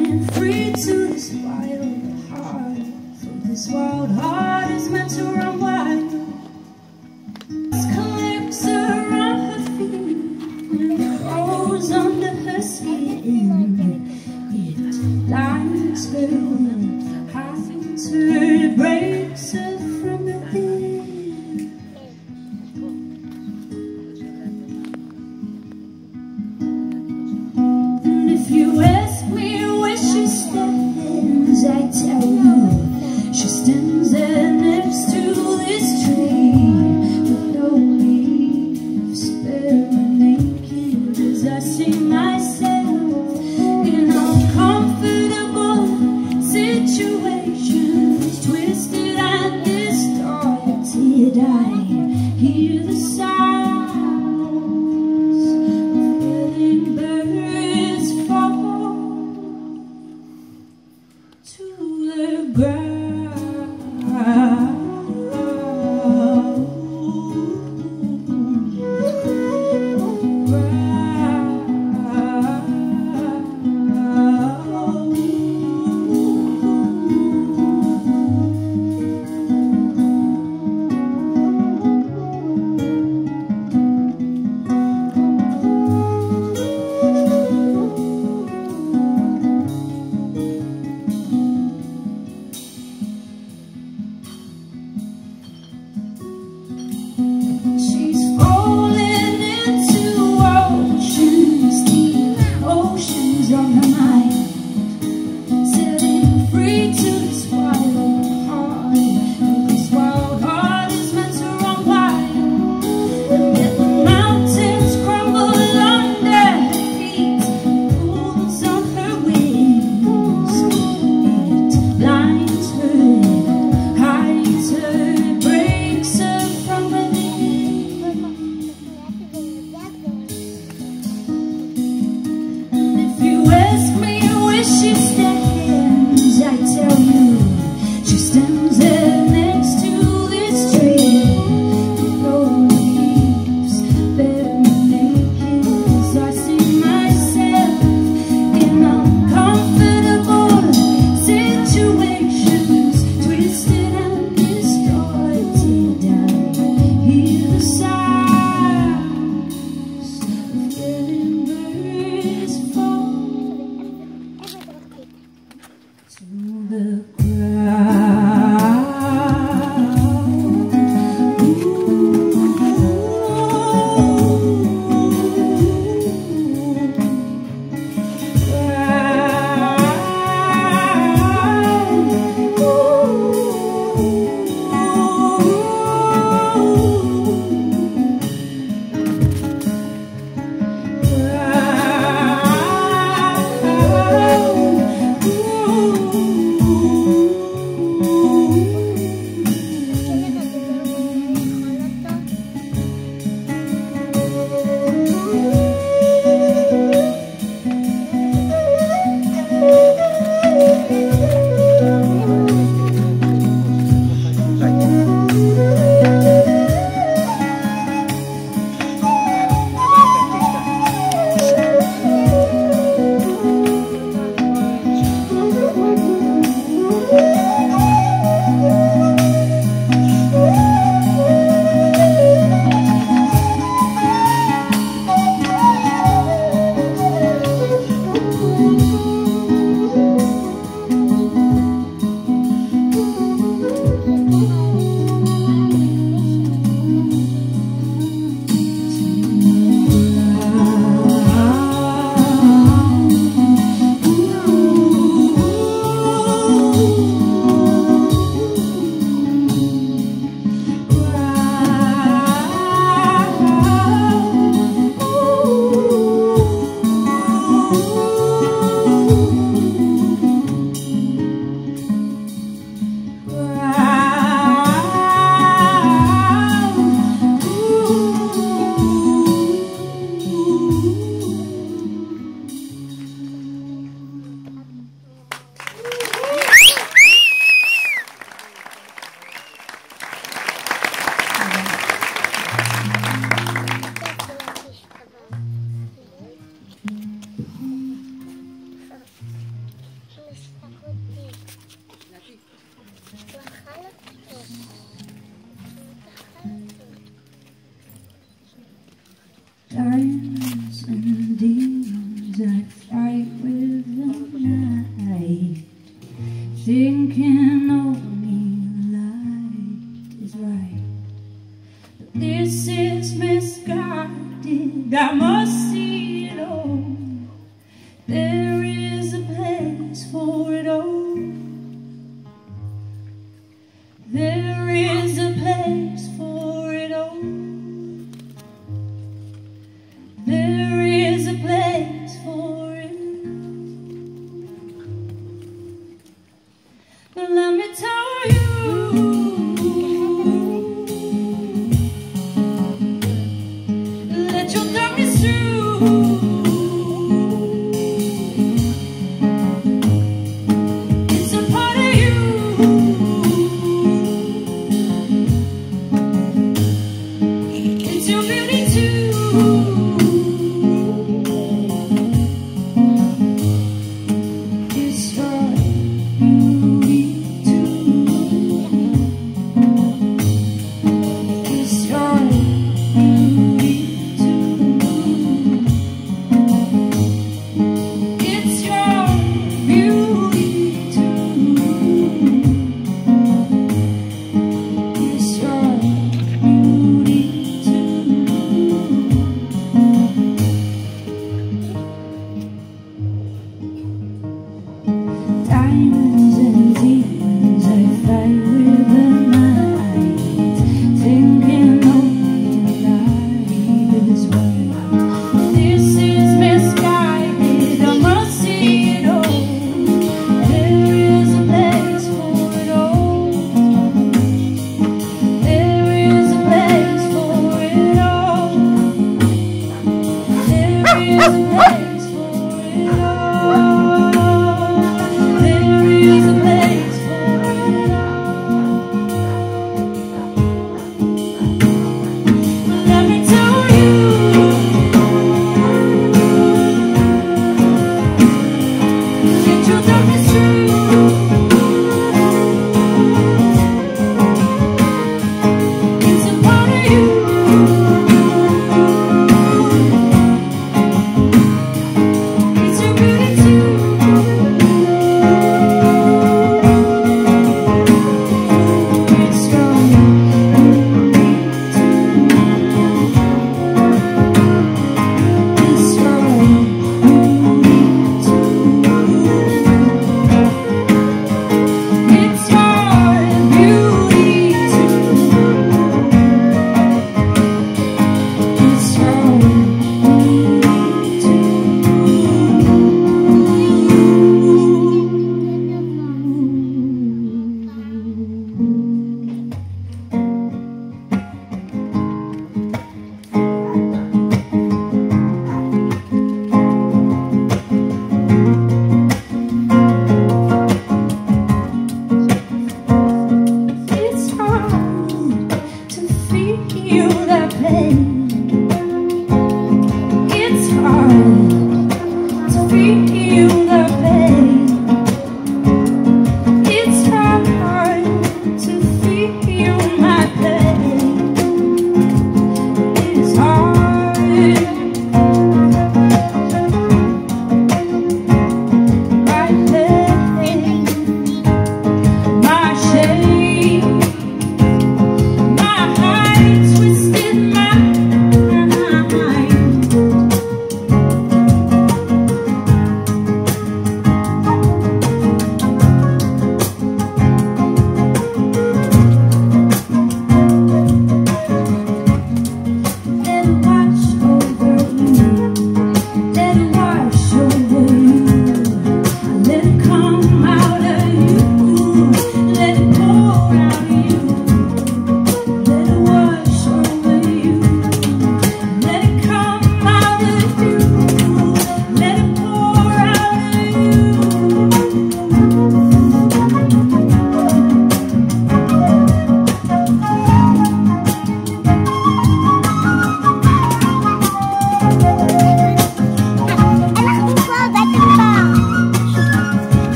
Free to this wild heart. So this wild heart is meant to run wild. This cliffs around her feet And it rolls under her skin. It lines her, hides her, breaks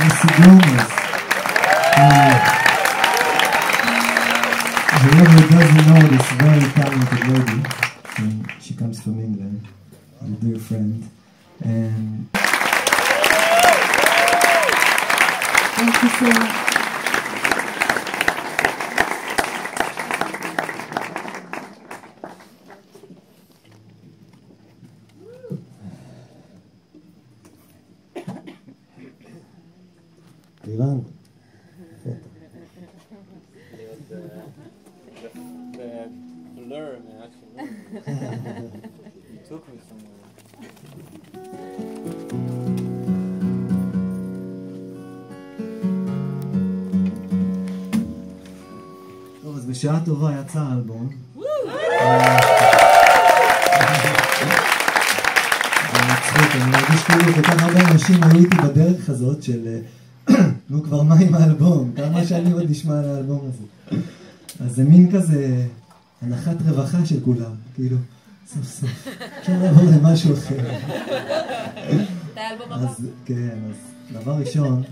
Missy Gomez. Uh, whoever doesn't know this very talented lady, she comes from England, a dear friend, and Thank you so much. בשעה טובה יצא האלבום. מצחיק, אני מרגיש כאילו כל כך הרבה אנשים היו איתי בדרך הזאת של נו כבר מה עם האלבום, כמה שנים עוד נשמע על האלבום הזה. אז זה מין כזה הנחת רווחה של כולם, כאילו, סוף סוף, אפשר לעבור למשהו אחר. אז כן, אז דבר ראשון,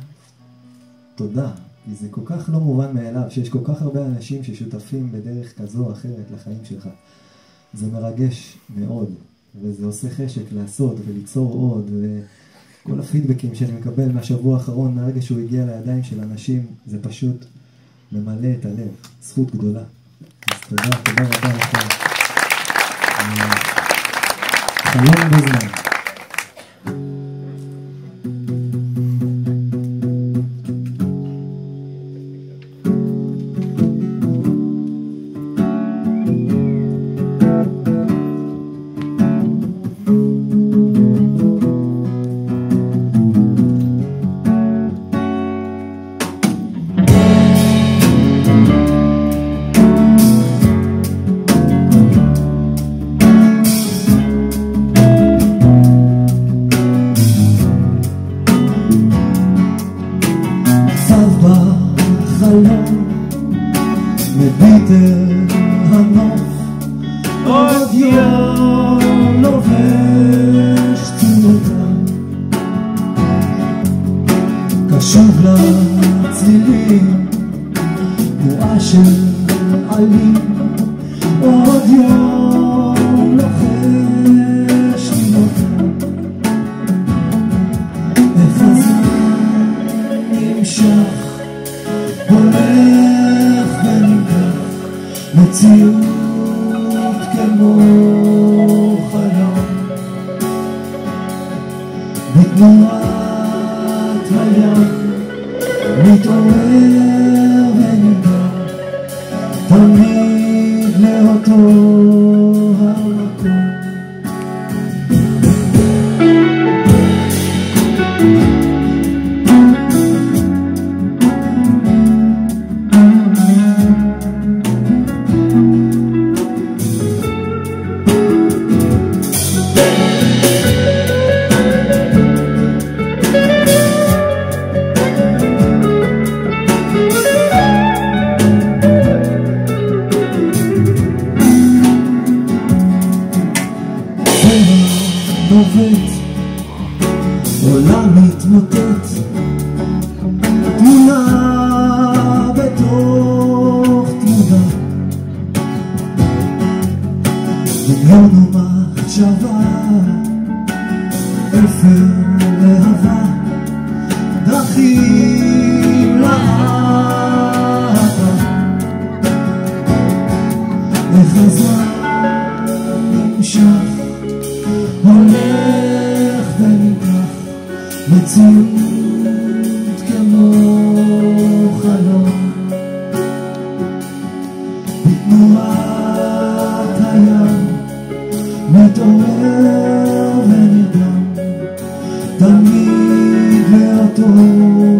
תודה, כי זה כל כך לא מובן מאליו, שיש כל כך הרבה אנשים ששותפים בדרך כזו או אחרת לחיים שלך. זה מרגש מאוד, וזה עושה חשק לעשות וליצור עוד, וכל הפידבקים שאני מקבל מהשבוע האחרון, מהרגע שהוא הגיע לידיים של אנשים, זה פשוט ממלא את הלב. זכות גדולה. אז תודה, תודה רבה לכם. אה, חלום בזמן. голова твоя не твоя. Un anumit motet 但你一多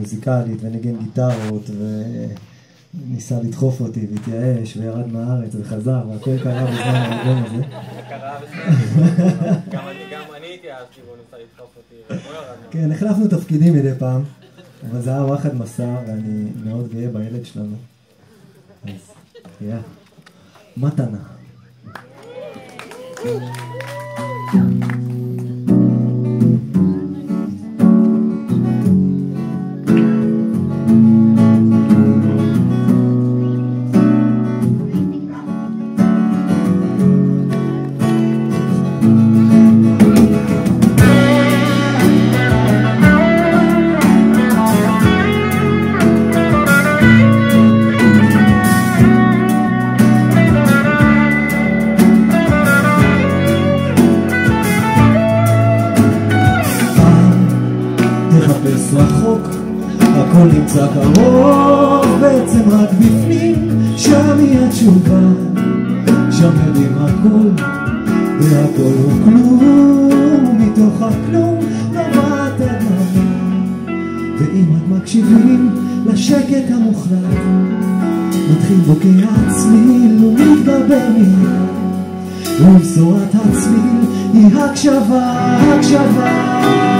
מוזיקלית וניגן גיטרות וניסה לדחוף אותי והתייאש וירד מהארץ וחזר והכל קרה בזמן האלבום הזה. קרה בסדר. גם אני גם אני התייאשתי והוא ניסה לדחוף אותי. כן, החלפנו תפקידים מדי פעם, אבל זה היה וואחד מסע, ואני מאוד גאה בילד שלנו. אז, יא, מתנה. הכל נמצא קרוב, בעצם רק בפנים, שם היא התשובה, שם יודעים הכל, והכל הוא כלום, מתוך הכלום נובעת הדממה, ואם רק מקשיבים לשקט המוחלט, מתחיל בוקע הצליל ומתגבר מיד, ובשורת הצליל היא הקשבה, הקשבה.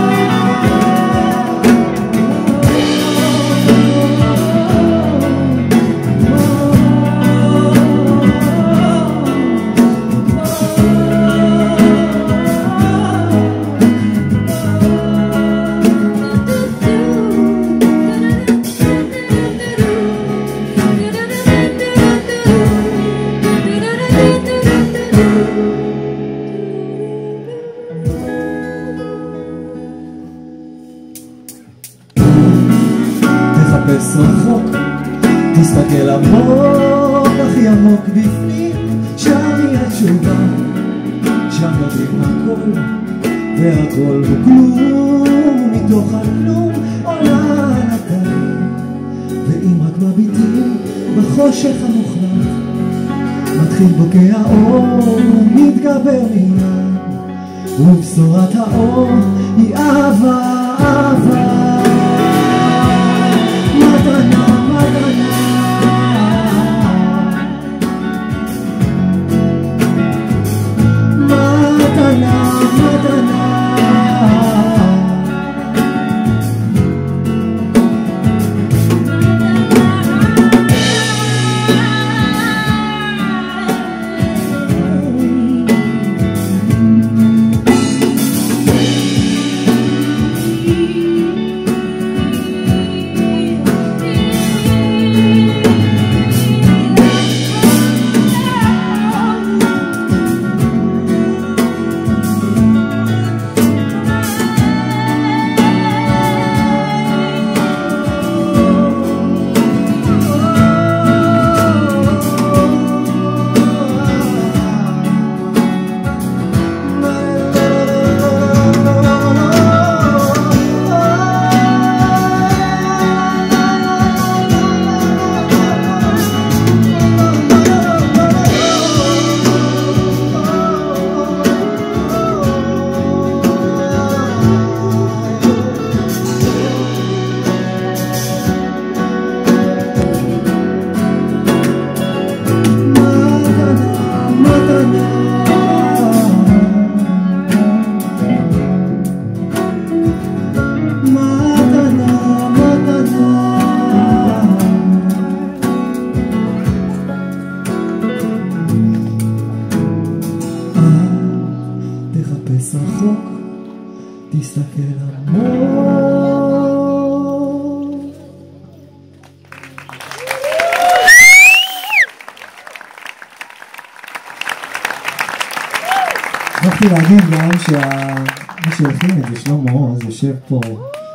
שהכין את זה, שלמה עוז, יושב פה,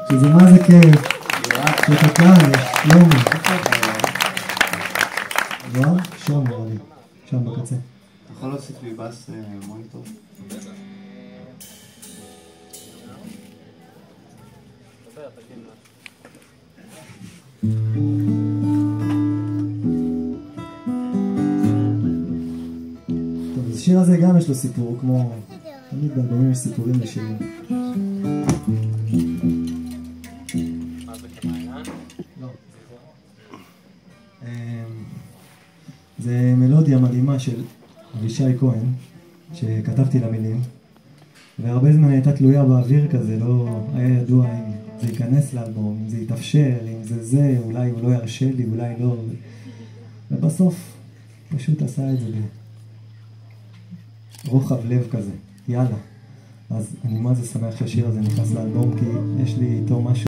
שזה מה זה כיף, שחקן, שלמה. יואב? שם נראה לי, שם בקצה. אתה יכול להוסיף לי בס אה, מוניטור? טוב, אז השיר הזה גם יש לו סיפור, כמו... תמיד באלבומים יש סיפורים לשירים. לא. אמ, זה מלודיה מדהימה של אבישי כהן, שכתבתי לה מילים, והרבה זמן הייתה תלויה באוויר כזה, לא היה ידוע אם זה ייכנס לאלבום, אם זה יתאפשר, אם זה זה, אולי הוא לא ירשה לי, אולי לא. ובסוף פשוט עשה את זה ברוחב לב כזה, יאללה. אז אני זה שמח שהשיר הזה נכנס לאלבום, כי יש לי איתו משהו